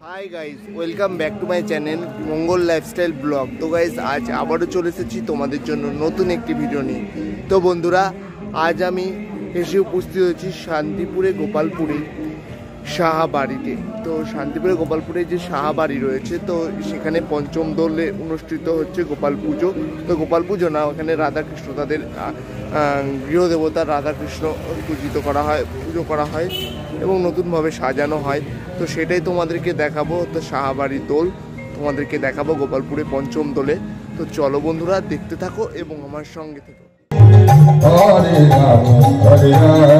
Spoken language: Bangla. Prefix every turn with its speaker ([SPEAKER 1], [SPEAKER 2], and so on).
[SPEAKER 1] Hi welcome back to my channel Mangal lifestyle vlog তো গাইস আজ আবারও চলে এসেছি তোমাদের জন্য নতুন একটি ভিডিও নিয়ে। তো বন্ধুরা, আজ আমি এসে উপস্থিত হয়েছি শান্তিপুরে, গোপালপুরে। সাহা বাড়িতে তো শান্তিপুরে গোপালপুরে যে সাহা বাড়ি রয়েছে, তো সেখানে পঞ্চম দোলে অনুষ্ঠিত হচ্ছে গোপাল পুজো। তো গোপাল পুজো না, ওখানে রাধাকৃষ্ণ তাদের গৃহদেবতা রাধাকৃষ্ণ পূজিত করা হয়, পুজো করা হয় এবং নতুনভাবে সাজানো হয়। তো সেটাই তোমাদেরকে দেখাবো, তো সাহাবাড়ির দোল তোমাদেরকে দেখাবো গোপালপুরে পঞ্চম দোলে। তো চলো বন্ধুরা, দেখতে থাকো এবং আমার সঙ্গে থেকো।
[SPEAKER 2] হরে রাম।